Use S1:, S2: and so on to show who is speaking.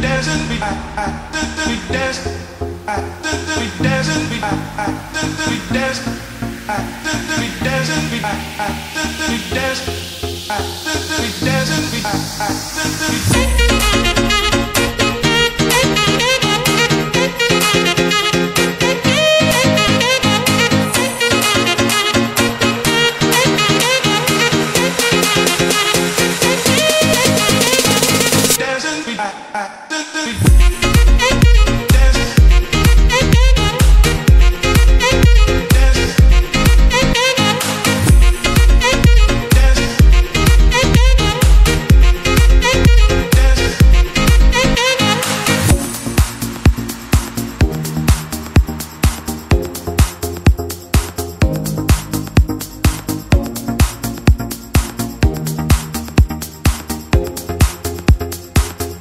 S1: dance.
S2: happy.